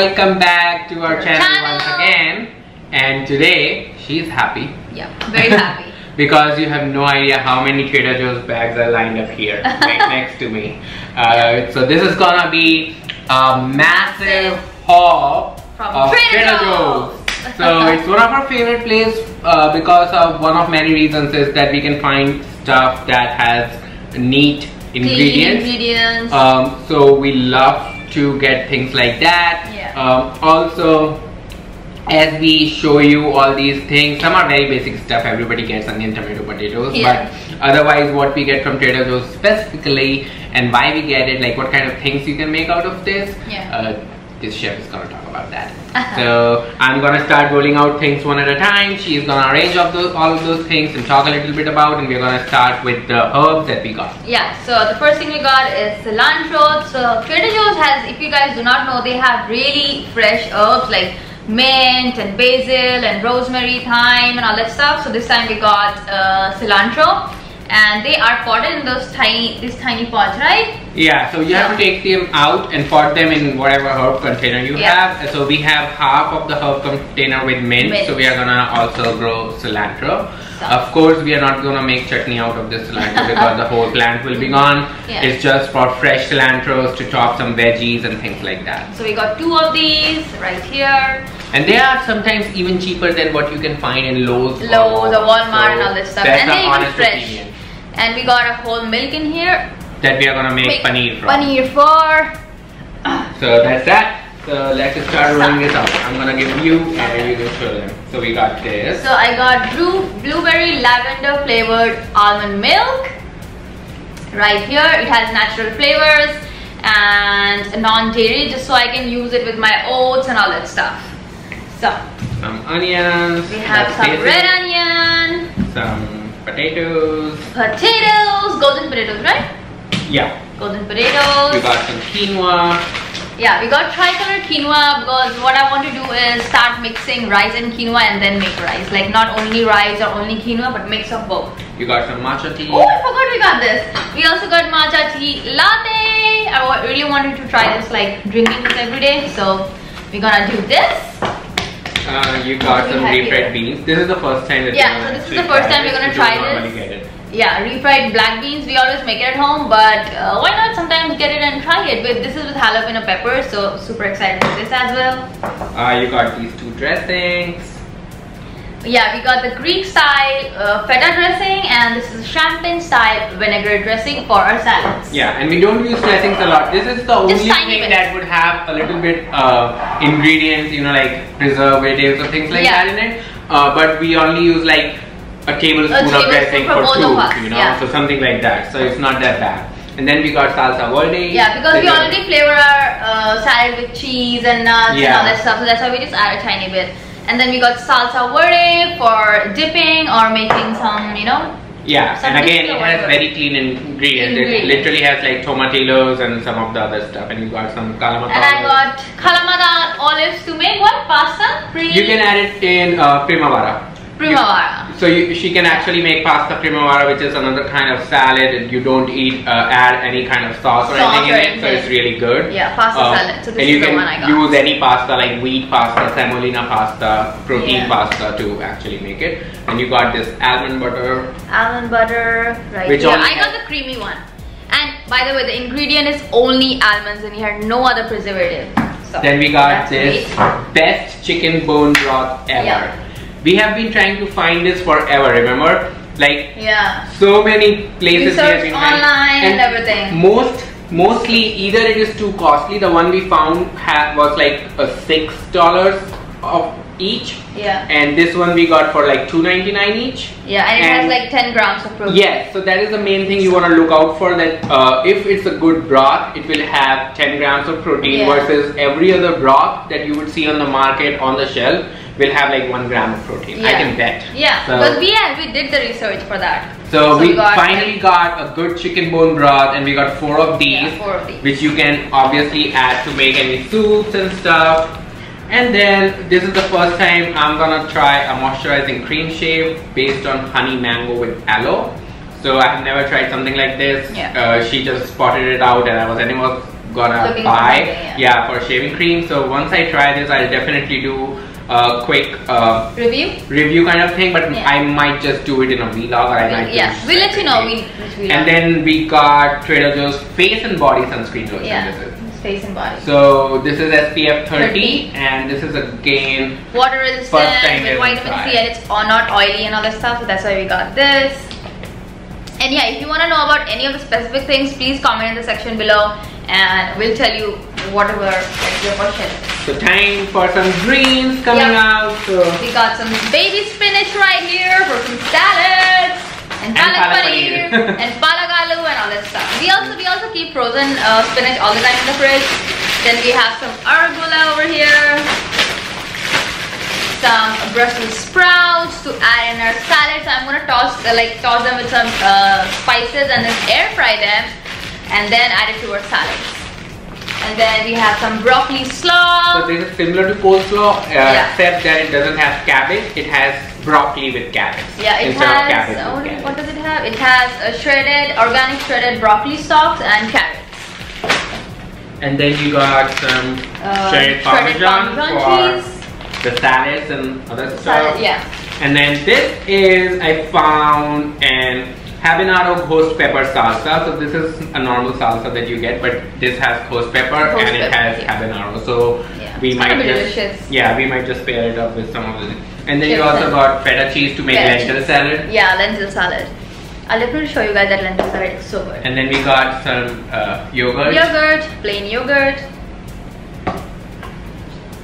welcome back to our channel, Channel. once again. And today, she's happy Yeah, very happy. because you have no idea how many Trader Joe's bags are lined up here right next to me. Uh, so this is gonna be a massive haul From of Trader Joe's. so it's one of our favorite places uh, because of one of many reasons is that we can find stuff that has neat Clean ingredients. ingredients. Um, so we love to get things like that. Yeah. Um, also, as we show you all these things, some are very basic stuff. Everybody gets onion, tomato, potatoes. Yeah. But otherwise, what we get from Trader Joe's specifically, and why we get it, like what kind of things you can make out of this. Yeah. Uh, this chef is gonna talk about that. so I'm gonna start rolling out things one at a time. She's gonna arrange of those, all of those things and talk a little bit about. And we're gonna start with the herbs that we got. Yeah, so the first thing we got is cilantro. So Trader Joe's has, if you guys do not know, they have really fresh herbs like mint and basil and rosemary, thyme and all that stuff. So this time we got uh, cilantro and they are potted in those tiny, these tiny pots, right? Yeah, so you have to take them out and pot them in whatever herb container you Yeah. have. So we have half of the herb container with mint, Mint. so we are gonna also grow cilantro. So- Of course, we are not gonna make chutney out of this cilantro because the whole plant will be gone. Yeah. It's just for fresh cilantros to chop some veggies and things like that. So we got two of these right here. And they are sometimes even cheaper than what you can find in Lowe's. Lowe's or Walmart and all this stuff. And they're even fresh. opinion. And we got a whole milk in here. That we are gonna make, Make paneer from. Paneer for So that's that. So let's start rolling this out. I'm gonna give you and you can show them. So we got this. So I got blue, blueberry lavender flavored almond milk. Right here, it has natural flavors and non-dairy just so I can use it with my oats and all that stuff. So Some onions. we have some red onion, Some potatoes. potatoes, golden potatoes, right? Yeah. Golden potatoes. We got some quinoa. Yeah, we got tricolor quinoa because what I want to do is start mixing rice and quinoa and then make rice. Like not only rice or only quinoa but mix of both. You got some matcha tea. Oh, I forgot we got this. We also got matcha tea latte. I really wanted to try this, like drinking this every day. So we're gonna do this. Uh, you got some refried beans. This is the first time that Yeah, so this is the first time we're gonna try this. Yeah, refried black beans. We always make it at home, but uh, why not sometimes get it and try it? With this is with jalapeno pepper, so super excited for this as well. Uh, you got these two dressings. Yeah, we got the Greek style uh, feta dressing, and this is champagne style vinegar dressing for our salads. Yeah, and we don't use dressings a lot. This is the only thing bit. that would have a little bit uh, ingredients, you know, like preservatives or things like Yeah. that in it. Uh, but we only use like a tablespoon A of dressing for for, two, of us, you know, yeah. so something like that. So it's not that bad. And then we got salsa verde. Yeah, because we already flavor our uh, salad with cheese and nuts and all that stuff, so that's why we just add a tiny bit. And then we got salsa verde for dipping or making some, you know. Yeah, some and again, it has whatever. very clean ingredients. It literally has like tomatillos and some of the other stuff. And you got some kalamata. And I got kalamata olives to make what? Pasta? Pre You can add it in uh, primavera. Primavera. So you, she can actually make pasta primavera, which is another kind of salad, and you don't eat uh, add any kind of sauce or Sauce anything or in it, so it's really good. Yeah, pasta Uh, salad. So this and you is the can one I got. use any pasta like wheat pasta, semolina pasta, protein Yeah. pasta to actually make it. And you got this almond butter. Almond butter, right Which only I got the creamy one. And by the way, the ingredient is only almonds in here, no other preservative. So Then we got this great. best chicken bone broth ever. Yeah. We have been trying to find this forever. Remember, like Yeah. so many places we have been online and everything. Most mostly either it is too costly. The one we found ha- was like a six dollars of each, Yeah. and this one we got for like two ninety nine each. Yeah, and it has like 10 grams of protein. Yes, so that is the main thing you want to look out for. That uh, if it's a good broth, it will have 10 grams of protein Yeah. versus every other broth that you would see on the market on the shelf will have like one gram of protein. I can bet. Yeah, So- because we had, we did the research for that. So, we, got, finally got a good chicken bone broth and we got four of these, Yeah, four of these. which you can obviously add to make any soups and stuff. And then this is the first time I'm gonna try a moisturizing cream shave based on honey mango with aloe. So I have never tried something like this. Yeah. Uh, she just spotted it out and I was, and it was gonna Looking buy. something, yeah. for shaving cream. So once I try this, I'll definitely do a quick uh, Review? review kind of thing. But Yeah. I might just do it in a vlog, or I might. Yeah, we'll let you know. We, And then we got Trader Joe's face and body sunscreen lotion. yeah, This is. face and body. So this is SPF 30, 30. and this is again Water resistant with vitamin. C and it's not oily and all that stuff. So that's why we got this. And yeah, if you want to know about any of the specific things, please comment in the section below and we'll tell you whatever like, your question is. so time for some greens coming Yep. out. So We got some baby spinach right here for some salads and palak palak paneer and palak aloo and all that stuff. We also we also keep frozen uh, spinach all the time in the fridge. Then we have some arugula over here. Some Brussels sprouts to add in our salad. So I'm gonna toss like toss them with some uh, spices and then air fry them and then add it to our salads. And then we have some broccoli slaw. So this is similar to coleslaw, uh, Yeah. except that it doesn't have cabbage. It has broccoli with cabbage Yeah, it has. cabbage what, cabbage. what does it have? It has a shredded, organic shredded broccoli stalks and carrots. And then you got some Uh, shredded shredded parmesan, Parmesan cheese. The salads and other stuff. Salad, yeah. And then this is I found an habanero ghost pepper salsa. So this is a normal salsa that you get, but this has ghost pepper Ghost and it pepper, has yeah. habanero. So Yeah. we It's might just delicious. yeah we might just pair it up with some of the. And then you also got feta cheese to make Feta lentil salad. Yeah, lentil salad. I'll definitely show you guys that lentil salad. It's so good. And then we got some uh, yogurt. Yogurt, plain yogurt.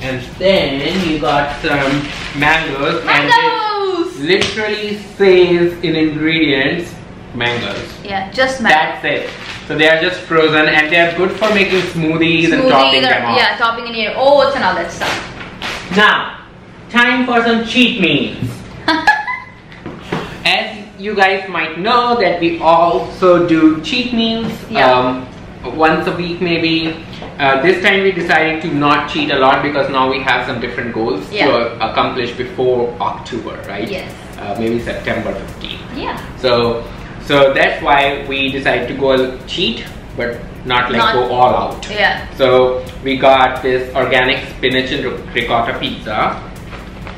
And then you got some mangoes. Mangoes! literally says in ingredients mangoes. Yeah, just mangoes. That's it. So they are just frozen and they are good for making smoothies, and topping Smoothies them off. yeah, topping in your oats and all that stuff. Now, time for some cheat meals. As you guys might know that we also do cheat meals Yeah. um, once a week maybe. Uh, this time we decided to not cheat a lot because now we have some different goals Yeah. to accomplish before October, right? Yes. Uh, maybe September 15th. Yeah. So, so that's why we decided to go cheat, but not like Not- go all out. Yeah. So we got this organic spinach and ricotta pizza.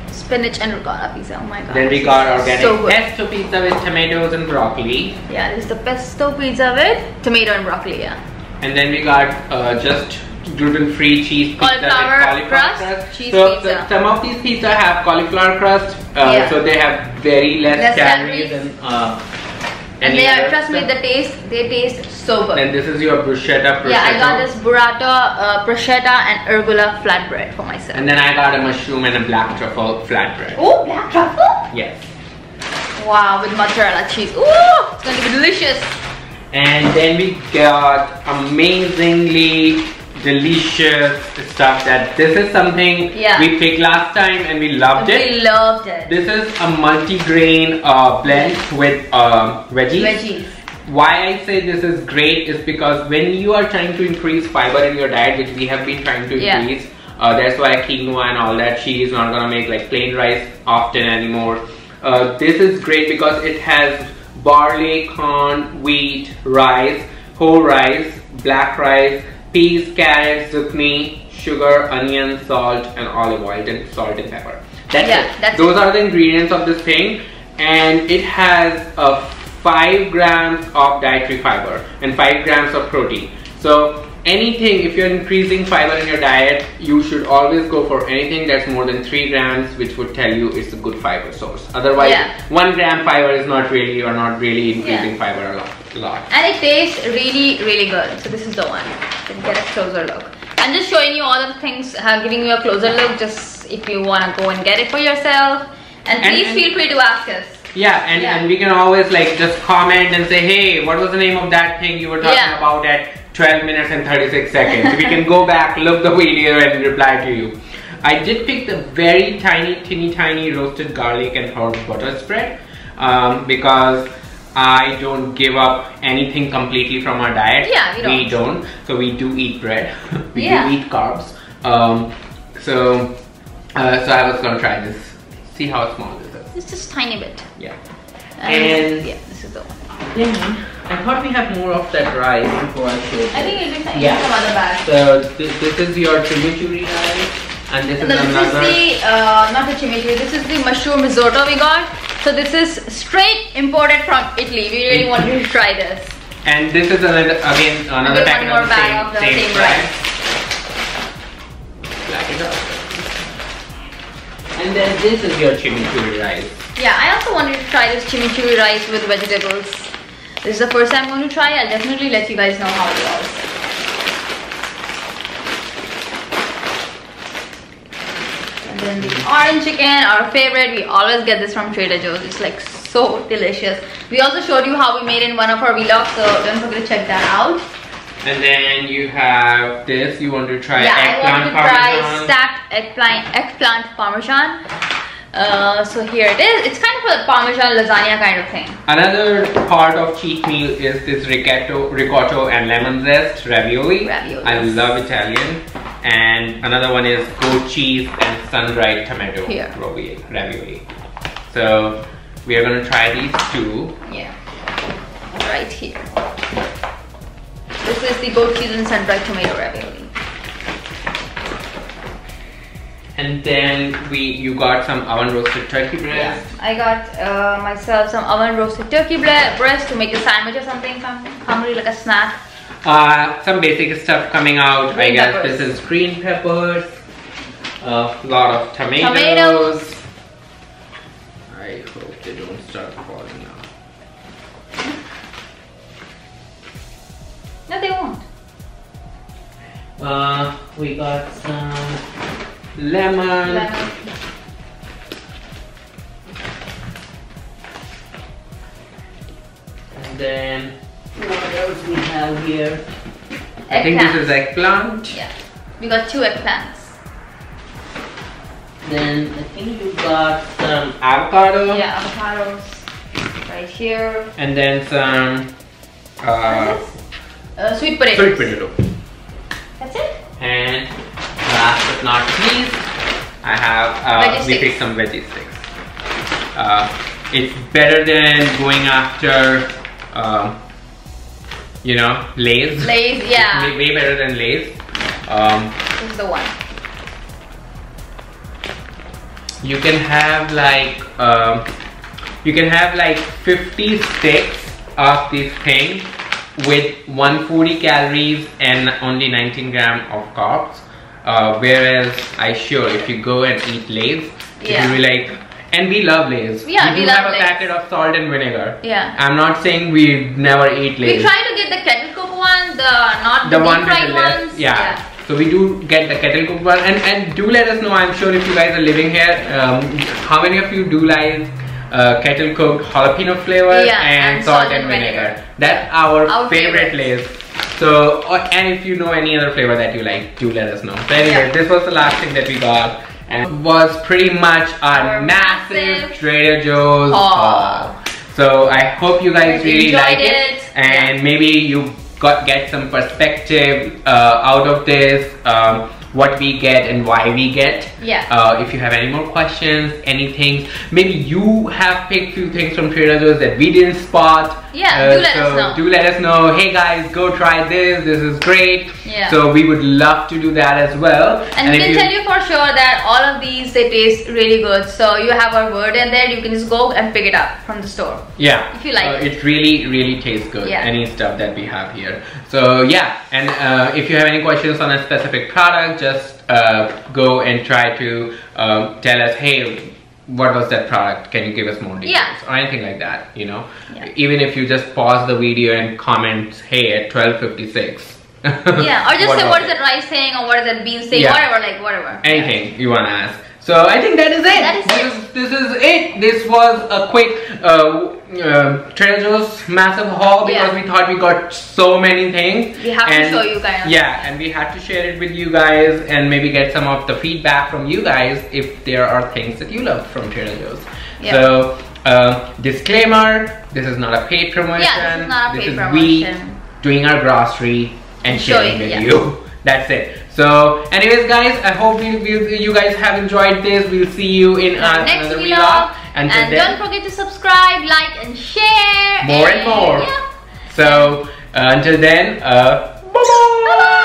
Spinach and ricotta pizza. Oh my god. Then we got organic So pesto pizza with tomatoes and broccoli. Yeah, this is the pesto pizza with tomato and broccoli. Yeah. And then we got uh, just gluten-free cheese pizza Cauliflower with cauliflower crust, cheese so, pizza. so some of these pizza have cauliflower crust, uh, Yeah. so they have very less, Less calories, calories. than uh, And they are, trust me, the taste, they taste so good. And this is your bruschetta prosciutto. Yeah, I got this burrata, uh, prosciutto, and arugula flatbread for myself. And then I got a mushroom and a black truffle flatbread. oh, black truffle! Yes. Wow, with mozzarella cheese. Ooh, it's going to be delicious. And then we got amazingly delicious stuff that this is something Yeah. we picked last time and we loved it. We loved it. This is a multi-grain uh, blend with uh, veggies. Veggies. Why I say this is great is because when you are trying to increase fiber in your diet, which we have been trying to Yeah. increase, uh, that's why quinoa and all that, she is not gonna make like plain rice often anymore. Uh, this is great because it has barley, corn, wheat, rice, whole rice, black rice, peas, carrots, zucchini, sugar, onion, salt, and olive oil, and salt and pepper. That's Yeah, it. that's Those are the ingredients of this thing, and it has a five grams of dietary fiber and five grams of protein. So anything, if you're increasing fiber in your diet, you should always go for anything that's more than three grams, which would tell you it's a good fiber source. Otherwise, Yeah. one gram fiber is not really, you're not really increasing Yeah. fiber a lot. A lot. And it tastes really, really good. So this is the one. Get a closer look. I'm just showing you all of the things, uh, giving you a closer look, just if you want to go and get it for yourself. And please and- feel free to ask us. Yeah, and, Yeah. and we can always like just comment and say, hey, what was the name of that thing you were talking about at 12 minutes and 36 seconds? we can go back, look the video and reply to you. I did pick the very tiny, teeny tiny roasted garlic and herb butter spread um, because I don't give up anything completely from our diet. Yeah, we don't. We don't. So we do eat bread. we Yeah. do eat carbs. Um, so, uh, so I was gonna try this. See how small this is. It's just tiny bit. Yeah. And, And- yeah, this is the one. Then I thought we have more of that rice before I show I think it'll be some, Yeah. some other bag. So this, this is your chimichurri rice, and this And is this is the, uh, not the chimichurri, this is the mushroom risotto we got. So this is straight imported from Italy. We really wanted to try this. and this is another again another packet of same, of the same, same rice. rice. Black it up. And then this is your chimichurri rice. Yeah, I also wanted to try this chimichurri rice with vegetables. This is the first time I'm going to try. I'll definitely let you guys know how it goes. And then the orange chicken, our favorite. We always get this from Trader Joe's. It's like so delicious. We also showed you how we made it in one of our vlogs, so don't forget to check that out. And then you have this. You want to try yeah, I eggplant to try parmesan. Stacked eggplant eggplant parmesan. Uh, so here it is. It's kind of a parmesan lasagna kind of thing. Another part of cheat meal is this ricotta, ricotta and lemon zest ravioli. Raviolis. I love Italian. And another one is goat cheese and sun-dried tomato Here. ravioli. ravioli. So we are gonna try these two. Yeah, right here. This is the goat cheese and sun-dried tomato ravioli. And then we you got some oven roasted turkey Yeah, breast. I got uh, myself some oven roasted turkey breast to make a sandwich or something. Hungry, like a snack. Uh, some basic stuff coming out. I guess peppers. this is green peppers. A lot of tomatoes. Tomatoes. I hope they don't start falling out. No, they won't. Uh, we got some lemon. Lemon. And then what else we have here? I think Eggplant. this is eggplant. Yeah, we got two eggplants. Then I think you got some avocado. Yeah, avocados right here. And then some uh, What is this? Uh, sweet potato. sweet potato. Not least, I have uh, we picked some veggie sticks. Uh, it's better than going after, um, you know, Lay's. Lay's, yeah. Way, way better than Lay's. Um, This is the one. you can have like um, you can have like 50 sticks of this thing with 140 calories and only 19 gram of carbs uh, whereas I sure if you go and eat Lay's Yeah. will be like and we love Lay's Yeah, we we have a packet of salt and vinegar Yeah. I'm not saying we never eat Lay's. We try to get the kettle cooked one, the not the the, one fried ones. yeah. so we do get the kettle cooked one and and do let us know i'm sure if you guys are living here um, how many of you do like uh, kettle cooked jalapeno flavor Yeah, and, and salt and vinegar, that's our, Our favorite favorites. Lay's so and if you know any other flavor that you like do let us know so anyway Yeah. this was the last thing that we got and was pretty much our Our massive massive Trader Joe's haul. So I hope you guys really like it, it. and maybe you got get some perspective uh, out of this, um, what we get and why we get. Yeah. Uh, if you have any more questions, anything, maybe you have picked few things from Trader Joe's that we didn't spot. Yeah, Uh, do let us know. Do let us know. Hey guys, go try this. This is great. Yeah. So we would love to do that as well. And, we if can tell you for sure that all of these they taste really good. So you have our word in there. You can just go and pick it up from the store. Yeah. If you like Uh, it. it really, really tastes good. Yeah. Any stuff that we have here. So yeah, and uh, if you have any questions on a specific product, just uh, go and try to um, tell us, hey, what was that product? Can you give us more details? Yeah. Or anything like that, you know? Yeah. Even if you just pause the video and comment, hey, at 1256. Yeah, or just say what is it? that rice saying or what is that bean saying, Yeah. whatever, like whatever. anything you want to ask. So I think that is it. That is this, it. Is, this is it. This was a quick uh, uh, Trader Joe's massive haul because Yeah. we thought we got so many things. We have to show you of. Yeah, and we had to share it with you guys and maybe get some of the feedback from you guys if there are things that you love from Trader Joe's. Yeah. So uh, disclaimer: this is not a paid promotion. Yeah, this is not a paid is we promotion. doing our grocery and sharing with yeah. you. That's it. So, anyways, guys, I hope you, you, you guys have enjoyed this. We'll see you in uh, Next another vlog. vlog. Until And then, don't forget to subscribe, like, and share. more and more. Yeah. So, uh, until then, uh, bye bye.